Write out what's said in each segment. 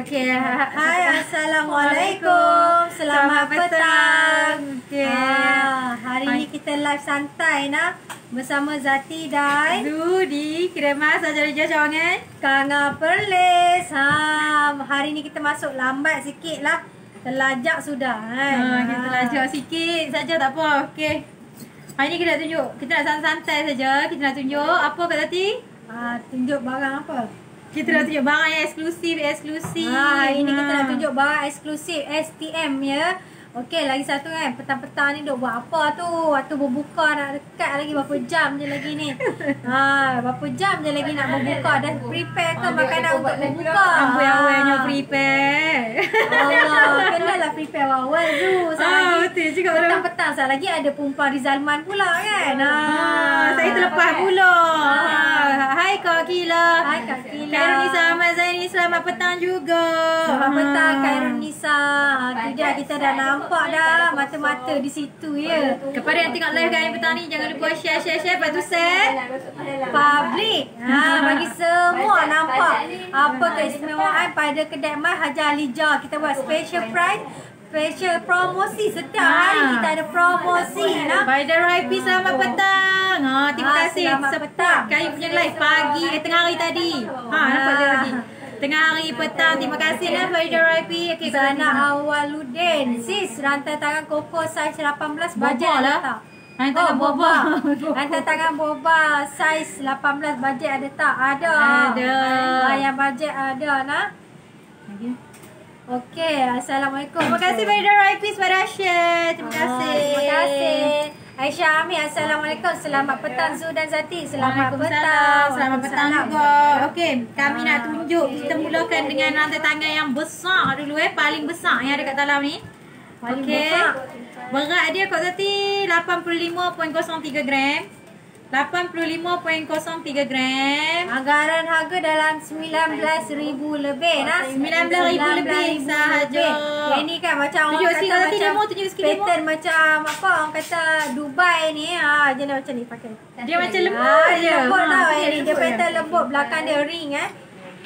Okey. Hai, Assalamualaikum. Selamat, Selamat petang. petang. Okey. Ah, hari ni kita live santai nah bersama Zati dan Zu di Kremas Ajar Ija Cawangan. Kanga Perlis. Ha, hari ni kita masuk lambat sikit lah. Terlajak sudah kan. Ha, kita lajak sikit saja tak apa. Okey. Hari ni kita nak tunjuk. Kita nak santai-santai saja. Kita nak tunjuk apa Kak Tati? Ha, tunjuk barang apa? Kita nak tunjuk barang yang eksklusif, eksklusif. Ha, hari ni kita nak tunjuk barang eksklusif STM ya. Okey, lagi satu kan petang-petang ni duk buat apa tu? Waktu berbuka nak dekat lagi berapa jam je lagi ni. Ha, berapa jam je lagi nak berbuka dah prepare ke makanan untuk berbuka. Amboi awalnya prepare. Allah, kenalah prepare awal tu. Ah, lagi betul juga petang-petang sekali lagi ada perempuan Rizalman pula kan. Ha, Ha, saya terlepas pula. Ha. Ha. Hai Kak Kila. Hai Kak Kila. Kak Ahmad Zaini selamat petang juga. Selamat petang Kak Nisa. Tu dia kita dah nampak dah mata-mata di situ ya. Kepada yang tengok live kami petang ni jangan lupa share share share lepas tu share. Public. Ha bagi semua nampak apa keistimewaan pada kedai Mai Haji Alija. Kita buat special price Special promosi Setiap Ha. hari kita ada promosi nah. By the RIP selamat petang. Ha, terima Ha, kasih selamat petang. kami punya live pagi eh tengah hari tadi. Ha, nampak dia lagi. Tengah hari petang. Terima kasih lah by the RIP. Okey, Sana Awaludin. Sis rantai tangan koko saiz 18 bajet lah. ada tak? Rantai tangan oh, boba. boba. Rantai tangan boba saiz 18 bajet ada tak? Ada. Ada. Ah, yang bajet ada nah. Okey, Assalamualaikum. Terima kasih by the RIP pada share. Terima Ah, kasih. Terima kasih. Aisyah Amir, Assalamualaikum. Selamat petang Zu dan Zati. Selamat petang. Selamat petang juga. Okey, kami nak tunjuk kita mulakan dengan rantai tangan yang besar dulu eh, paling besar yang ada kat dalam ni. Okey. Berat dia Kak Zati 85.03 gram. 85.03 gram. Anggaran harga dalam 19,000 lebih nah. 19,000 lebih sahaja. Yang ni kan macam Tunjuk orang sikit, kata nanti macam demo, tunjuk sikit demo. pattern macam apa orang kata Dubai ni ha jenis macam ni pakai. Dia macam lembut Ah, je. dia lembut Ha, tau. dia dia pattern lembut belakang dia ring eh.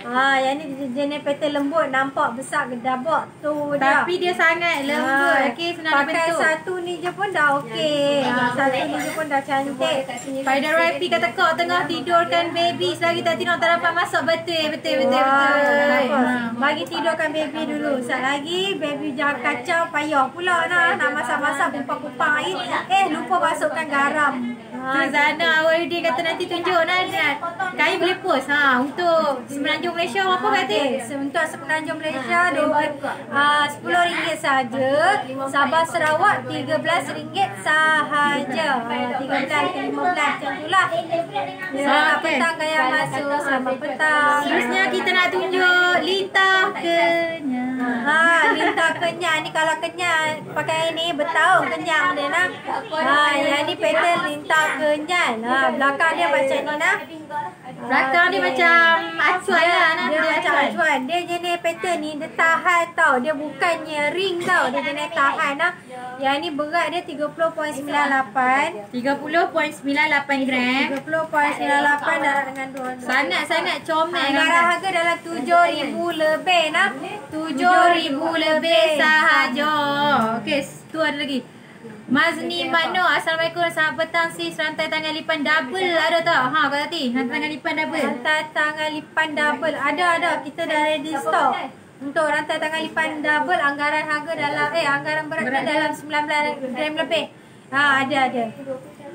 Ha, yang ni dia jenis pattern lembut nampak besar gedabak tu dah. Tapi dia sangat lembut. Ah, Okey, senang Pakai dibentuk. satu ni je pun dah okey. Ha, satu ni je pun dah cantik. Spider Rapi kata kau tengah tidurkan baby selagi tak tidur tak dapat masuk betul betul betul Wah, betul. apa? Ha. Bagi tidurkan baby dulu. Sat lagi baby jangan kacau payah pula nah nak masak-masak kupang-kupang air. Eh lupa masukkan garam. Tu Zana awal dia kata nanti tunjuk nak nak. Kami boleh post ha untuk Semenanjung Malaysia apa kata? Okey, untuk semenanjung Malaysia uh, RM10 saja. Sabah Sarawak RM13 sahaja. Uh, 13 ke 15 macam tu lah. Selamat Okey. petang gaya masuk. Selamat petang. Seterusnya kita nak tunjuk lintah kenyang. Ha, lintah kenyang ni kalau kenyang pakai ni bertahun kenyang dia nak. Ha, yang ni pattern lintah kenyang. Ha, belakang dia macam ni nak. Belakang dia macam acuan lah nah. Dia macam acuan. Dia jenis pattern ni dia tahan tau. Dia bukannya ring tau. Dia jenis tahan lah. Yang ni berat dia 30.98. 30.98 gram. 30.98 darab dengan 2. Sangat-sangat comel Anggaran harga dalam RM7,000 lebih nak. RM7,000 lebih sahaja. Okey, tu ada lagi. Mazni Mano, Assalamualaikum. Selamat petang sis. Rantai tangan lipan double ada tak? Ha, Kak Tati. Rantai tangan lipan double. Rantai tangan lipan double Ada ada Kita dah ready stock Untuk rantai tangan lipan double Anggaran harga dalam Eh anggaran berat, Berat dalam 19 gram lebih Ha ada ada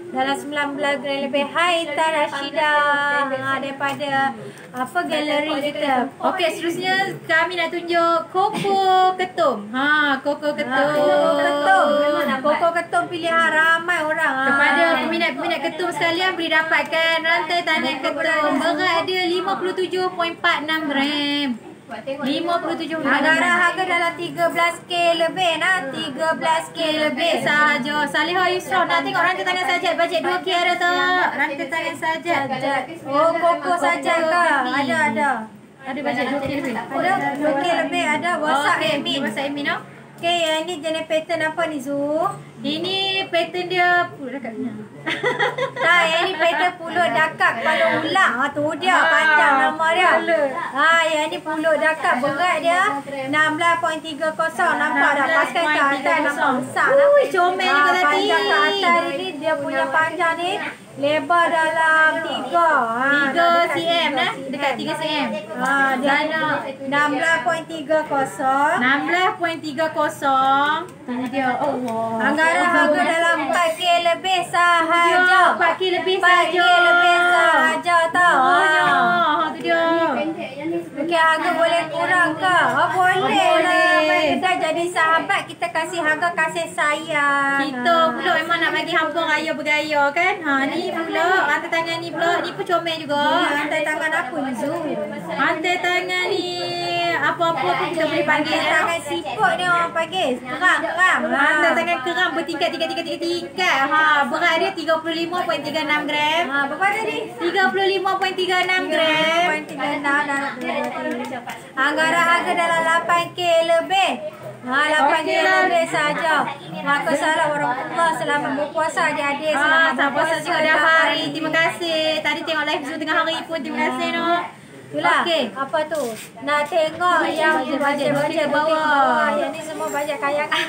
dalam 19 gram lebih Hai Tan Rashida ha, Daripada Apa galeri kita Okey, seterusnya kami nak tunjuk Koko Ketum. Ha, Koko Ketum. Koko ketum Koko ketum pilihan ramai orang ha. Kepada peminat-peminat ketum sekalian boleh dapatkan rantai tangan ketum. Berat dia 57.46 gram. 57 Anggaran harga dalam 13k lebih nah 13k lebih sahaja. Salihah Yusra nak tengok rantai tangan sajat bajet 2K ada tak? Rantai tangan sajat. Oh koko saja ke? Ada ada. Ada bajet 2K lebih. Ada 2k lebih ada WhatsApp admin. WhatsApp admin no. Okay, yang ni jenis pattern apa ni Zu? Ini pattern dia Pulut dekat mana? Tak, yang ni pattern pulut dakak kepala ulang. Ha, tu dia panjang nama dia. Ha, yang ni pulut dakak berat dia 16.30. Nampak dah pasal ke atas nampak besar lah. Ui, comel Ha, juga tadi. Panjang ke atas ni dia punya panjang ni lebar dalam 3. Ha, 3 cm lah Dekat 3 cm Ha, dia 16.30. 16.30 Tanya dia Allah Anggaran harga dalam 4K lebih sahaja. 4K lebih 4K sahaja lebih sahaja tau. Oh, Ha. tu dia Okey, harga boleh kurang ke? Oh. Boleh. Jadi sahabat, kita kasih harga kasih sayang. Kita pula memang nak bagi hampa raya bergaya kan Ha ni pula Hantar tangan ni pula Ni pun comel juga hantar tangan apa ni, Zu? Hantar tangan ni Apa-apa pun kita boleh panggil Hantar ya. tangan siput ni orang panggil. Keram, keram. Ha. Hantar tangan keram bertingkat tiga tiga tiga tingkat. Ha, berat dia 35.36 gram. Ha, berapa tadi? 35.36 gram. 36 dalam Anggaran harga dalam 8K lebih. Ha, 8K Okey lah. lebih saja. Maka salah warahmatullahi selamat berpuasa adik-adik. Ha, Selamat tak puasa juga dah hari. Terima kasih. Tadi tengok live Zoom tengah hari pun. Terima kasih no. Itulah. Okey. Apa tu? Nak tengok yang bukit bawah. bawah. Yang ni semua bajet kayangan.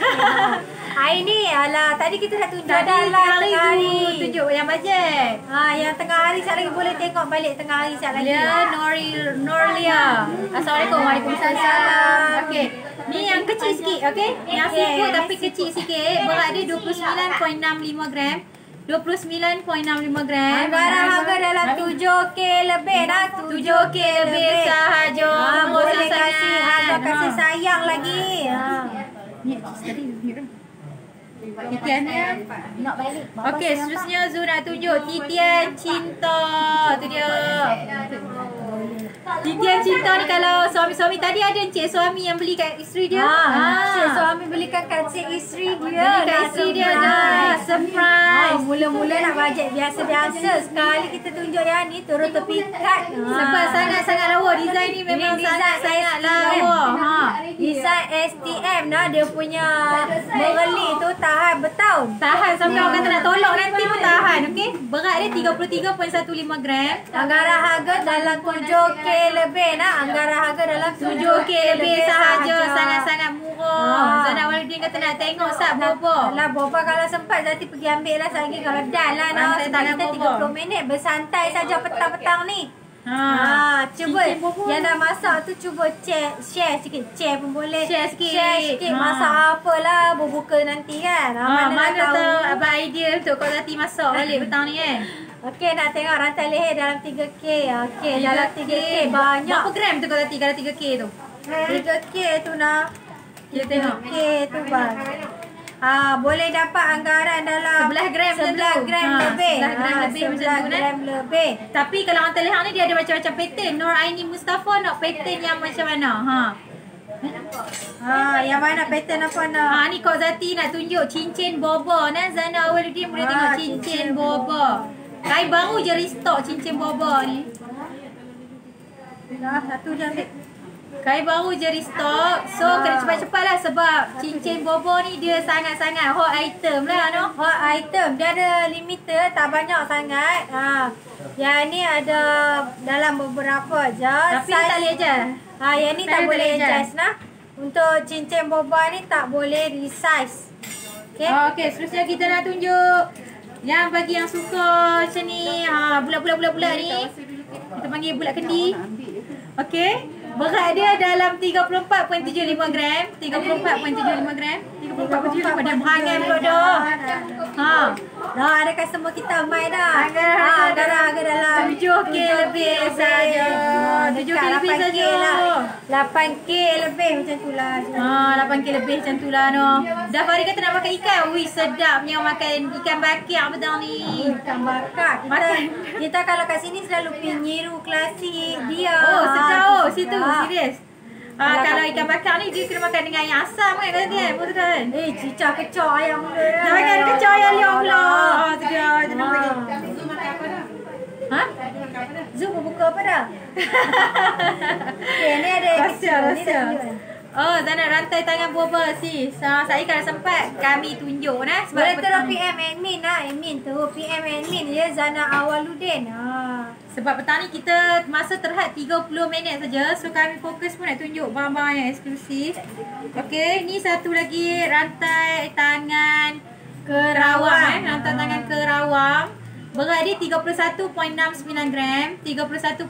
Hari ni alah tadi kita dah tunjuk Tadi dah lah hari hari. tu tunjuk yang bajet. Ha, yang tengah hari sekejap lagi boleh tengok balik tengah hari sekejap lagi. Lia Nori Norlia. Assalamualaikum. Waalaikumsalam. Okey. Kecil sikit, okey? Yang Okey. siput tapi kecil sikit. Berat dia 29.65 gram. 29.65 gram. Anggaran harga dalam 7K lebih dah 7K lebih sahaja. Ha, Murah boleh kasih harga kasih sayang lagi. Ha. Ni tadi mute dah. Titian dia. Okey, seterusnya Zu nak tunjuk Titian Cinta. Tu dia. Titian Cinta ni kalau suami-suami tadi ada encik suami yang beli kat isteri dia. Ha, ha. suami belikan kat cik isteri dia. Beli kat isteri dia surprise. dah. Ha, Surprise. mula-mula nak bajet biasa-biasa. Sekali kita tunjuk yang ni turun tepi kad. Ha. Sebab sangat-sangat lawa. Design ni memang sangat-sangat STM. lawa. Ha. Design STM dah dia punya merelik tu tahan bertahun. Tahan sampai orang kata nak tolak nanti pun tahan. Okey. Berat dia 33.15 gram. Anggaran harga dalam 7K lebih nak. Anggaran harga dalam 7K lebih sahaja. Sangat-sangat murah. Ha. Zainal Walidin kata nak tengok sat bobo. Lah boba kalau sempat Zati pergi ambil lah lagi kalau dah lah nak sebab kita boba. 30 minit bersantai saja petang-petang ni. Ha. Ha, cuba yang dah masak tu cuba share, share sikit. Share pun boleh. Share sikit. Share sikit Ha. masak apalah berbuka nanti kan. Ha, Ha, mana, mana nak tahu abang idea untuk Kak Zati masak balik petang ni kan. Okey nak tengok rantai leher dalam 3K. Okey dalam 3K Berapa banyak. gram tu kalau 3K tu? 3K tu nak. Kita tengok. 3K tu bang. Ah, boleh dapat anggaran dalam 11 gram macam 11 tu. gram Ha, lebih. 11 gram Ah, lebih macam 11 tu, Nat. gram lebih. Tapi kalau hantar lehang ni dia ada macam-macam pattern. Nur Aini Mustafa nak pattern yang macam mana? Ha. Ha, yang mana pattern apa nak? Ha ni Kak Zati nak tunjuk cincin boba. Nah Zana Awaludin boleh Ha, tengok cincin cincin boba. Kai baru je restock cincin boba ni. Dah satu je ambil. Kai baru je restock. So kena cepat-cepat lah sebab cincin boba ni dia sangat-sangat hot item lah no. Hot item dia ada limiter tak banyak sangat. Ha. Yang ni ada dalam beberapa je. Tapi Saiz- tak boleh je. Ha, yang ni Saya tak tak boleh adjust nah. Untuk cincin boba ni tak boleh resize. Okey. Oh, Okey, seterusnya kita nak tunjuk yang bagi yang suka macam ni, ha bulat-bulat-bulat-bulat ni. Kita panggil bulat kendi. Okey. Berat dia dalam 34.75 gram. 34.75 gram. 34.75 dia berangan pula dah. Ha. Dah ada customer kita mai dah. Ha, harga anggaran harga dalam 7K lebih saja. 7K lebih saja. 8K lebih macam tu lah. Ha, 8K lebih macam tu lah no. Dah Farid kata nak makan ikan. Wih, sedapnya makan ikan bakar petang ni. Ikan bakar. Kita, kalau kat sini selalu pergi nyiru klasik dia. Oh, sedap oh. Situ. Serius. Kalau Ah, kalau ikan bakar ni dia kena makan dengan ayam asam kan kata kan? Betul kan? Eh, cicak kecok ayam mula dah. Dah makan kecok ayam liang pula. Ah, tu dia. Jangan Ha. lagi. Ha? Zoom buka apa dah? okay, ni ada Rahsia, rahsia. dah tunjuk. Oh, Zana rantai tangan boba sis. Uh, saya kalau sempat kami tunjuk nah sebab Boleh terus PM admin lah. Admin terus PM admin je Zana Awaludin. Ha. Sebab petang ni kita masa terhad 30 minit saja. So kami fokus pun nak tunjuk barang-barang yang eksklusif. Okey, ni satu lagi rantai tangan kerawang eh. Rantai tangan kerawang. Berat dia 31.69 gram. 31.69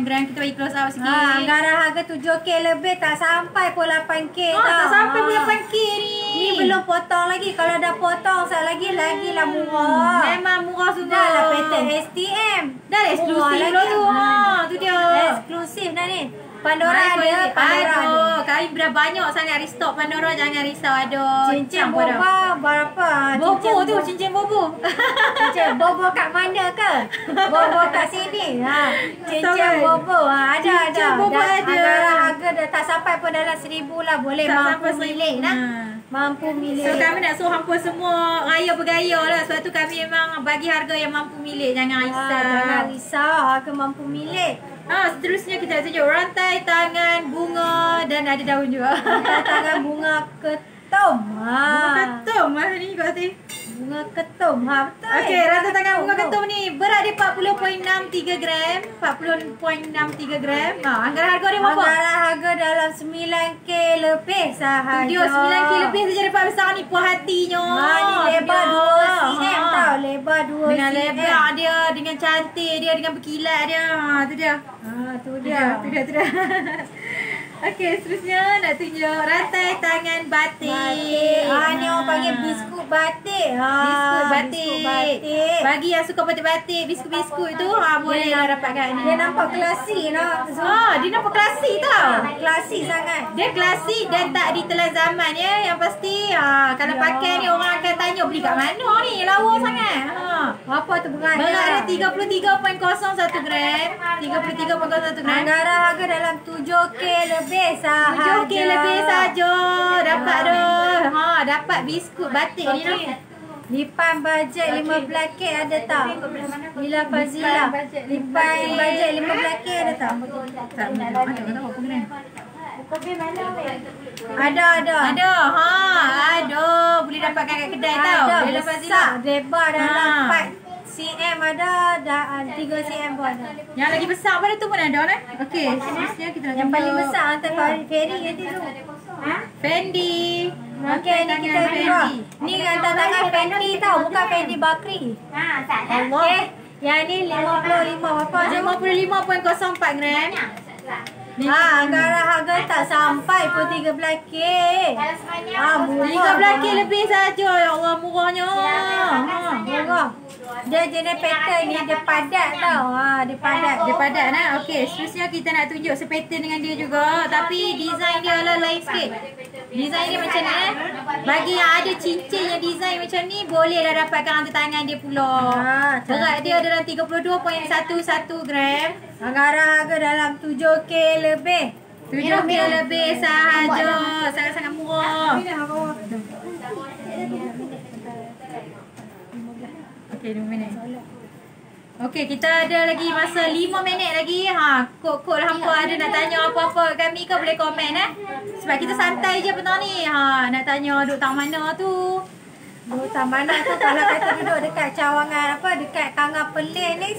gram. Kita bagi close up sikit. Ha, anggaran harga 7K lebih tak sampai pun 8K Oh, tau. tak sampai Ha. pun 8K ni. Ni belum potong lagi. Kalau dah potong sekali lagi, lagi lah murah. Memang murah sungguh. Dah lah pattern STM. Dah lah eksklusif lah tu. Ha, tu dia. Eksklusif dah ni. Pandora Hai, ada, Pandora ada. Aduh, kami dah banyak sangat restock Pandora jangan risau. Aduh. Cincin boba berapa? Bobo tu, cincin bobo. Cincin bobo kat mana ke? Bobo kat sini. Ha. Cincin bobo. Ha, ada Cincin ada. bobo Dah- ada. Anggaran harga dah tak sampai pun dalam seribu lah. Boleh Tak mampu milik nah. Ha. Mampu milik. So kami nak suruh hampa semua raya bergaya lah. Sebab tu kami memang bagi harga yang mampu milik. Jangan Ha, risau. jangan risau. Harga mampu milik. Ha, seterusnya kita nak tunjuk rantai tangan bunga dan ada daun juga. Kita tangan bunga ketum. Ha. Bunga ketum lah ni kat atas. Bunga ketum. Ha, betul. Okey, rantai tangan bunga ketum ni berat dia 40.63 gram. 40.63 gram. Ha, anggaran harga dia berapa? Anggaran harga dalam 9K lebih sahaja. Dia 9K lebih saja dapat besar ni puas hatinya. Ha, ni lebar Dia. 2 cm Ha. tau. Lebar 2 Dengan cm. lebar dia, dengan cantik dia, dengan berkilat dia. Ha, tu dia. Ha, tu Tu dia, tu dia. dia, tu dia. Okey, seterusnya nak tunjuk rantai tangan batik. Batik. Ha, ni orang panggil biskut batik. Ha, Biskut batik. Biskut batik. Bagi yang suka batik-batik, biskut-biskut tu, ha, boleh lah dapatkan ni. Dia nampak klasik no. Ha, dia nampak klasik tau. Klasik sangat. Dia klasik dan tak ditelan zaman ya. Yang pasti ha, kalau Ya. pakai ni orang akan tanya beli kat mana ni. Lawa sangat. Ha. Apa tu berat? Berat dia 33.01 gram. 33.01 gram. Anggaran harga dalam 7K lebih sahaja. 7K lebih saja. Dapat dah. Ha, dapat biskut batik ni noh. Lipan bajet 15K ada tak? Lila Fazila. Lipan bajet 15K ada tak? Tak, ada tahu apa kena. Ada ada. Ada. Ha, ada. Boleh dapatkan kat kedai tau. Ada Dia lepas besar. Lebar dalam Ha. 4 cm ada. Dah 3 cm pun ada. Yang lagi besar pada tu pun ada eh. Okey, seterusnya kita nak Yang paling besar hantar Farid Ferry nanti tu. Ha? Fendi. Okey ni kita tengok. Ni hantar tangan Fendi tau. Bukan Fendi Bakri. Allah. Okey. Yang ni 55 berapa je? 55.04 gram. Ni Ha, anggaran harga tak sampai pun 13K. Ha, murah. 13k lebih saja. Ya Allah, murahnya. Ha. Murah. Dia jenis pattern ni dia padat tau. Ha, dia padat. Dia padat nah. Okey, seterusnya kita nak tunjuk sepattern dengan dia juga. Tapi design dia lah lain sikit. Design dia macam ni eh. Bagi yang ada cincin yang design macam ni, bolehlah dapatkan hantar tangan dia pula. Ha, Berat dia dalam 32.11 gram. Anggaran harga dalam 7K lebih. 7k lebih sahaja. Sangat-sangat murah. Okey, 2 minit. Okey, kita ada lagi masa 5 minit lagi. Ha, kod-kod hampa ada nak tanya apa-apa kami ke boleh komen eh. Sebab kita santai je petang ni. Ha, nak tanya duduk tang mana tu. Duduk tak mana tu kalau kata duduk dekat cawangan apa dekat Kangar Pelih ni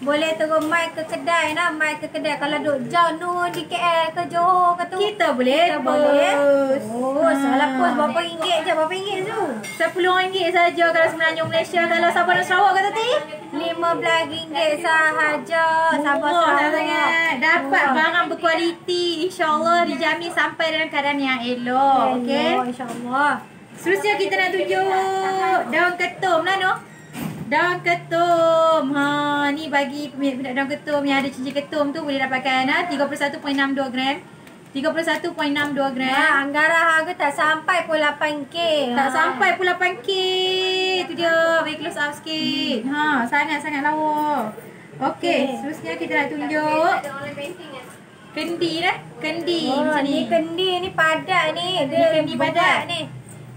boleh terus mai ke kedai nah, mai ke kedai kalau duduk jauh nu di KL ke Johor ke tu. Kita boleh Kita boleh. post. Oh, salah post berapa ringgit je, berapa ringgit tu? RM10 saja kalau semenanjung Malaysia. Kalau Sabah dan Sarawak kata tadi. RM15 sahaja. Sabar Murah Sarawak. sangat. Dapat barang berkualiti. InsyaAllah dijamin sampai dalam keadaan yang elok. Okey. Oh, InsyaAllah. Seterusnya kita nak tunjuk daun ketum lah no. Daun ketum. Ha, ni bagi peminat daun ketum yang ada cincin ketum tu boleh dapatkan ha? 31.62 gram. 31.62 gram. Ha, anggaran harga tak sampai pun 8K. Tak Ha. sampai pun 8K. Tu dia. Bagi close up sikit. Ha, sangat-sangat lawa. Okey, Okey. seterusnya kita nak tunjuk kendi dah. Kendi Oh, macam ni ni. kendi ni padat ni. Dia Ni kendi berat padat. ni.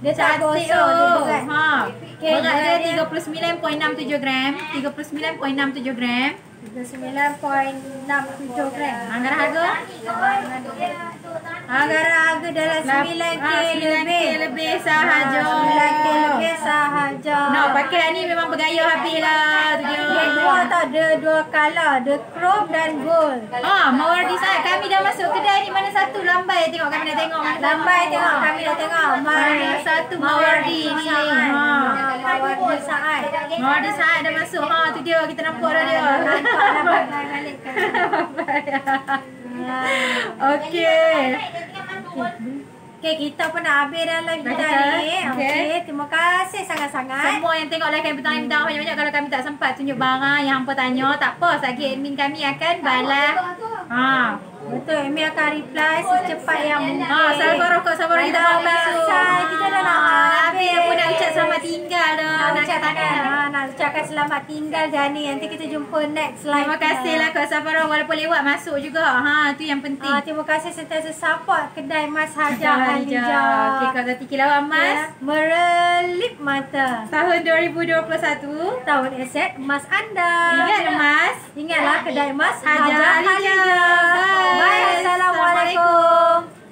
Dia tak Cantik tu. berat. Ha. Berat dia berat dia. 39.67 gram. 39.67 gram. 39.67 gram. Anggaran harga? Harga-harga dalam 9K Ah, 9K lebih. lebih sahaja. 9K lebih sahaja. Nak pakai lah ni memang bergaya habis lah dia. Dua tau, ada dua color, the chrome dan gold. Ah, mawar design kami dah masuk kedai ni mana satu lambai tengok kami nak tengok mana Lambai tengok, kami dah tengok. Mana satu mawardi ni. Ha. Mawardi saat. Mawar design dah masuk. Ha tu dia kita nampak dah dia. Nampak dah pakai balik kan. Okey. Okay, kita pun nak habis dah live kita ni. Okey. Okay, terima kasih sangat-sangat. Semua yang tengok live kami petang ni minta banyak-banyak kalau kami tak sempat tunjuk barang yang hampa tanya, tak apa, lagi admin kami akan balas. Ha. Betul, Amy akan reply secepat yang mungkin. Ha, sabar kok, sabar kita. Pasal kita tinggal dah. Nak Nak ucapkan, ha, nak ucapkan selamat tinggal Jani. Nanti kita jumpa next live. Terima kasih lah Kak Safara walaupun lewat masuk juga. Ha, tu yang penting. Ah, terima kasih sentiasa support kedai Mas Haja Haja. Alija. Okey, Kak Zati Kilauan Mas. Ya, merelip mata. Tahun 2021. Tahun aset emas anda. Ingat Mas. Ingatlah kedai Mas Haja Haja Alija. Bye. Bye. Assalamualaikum.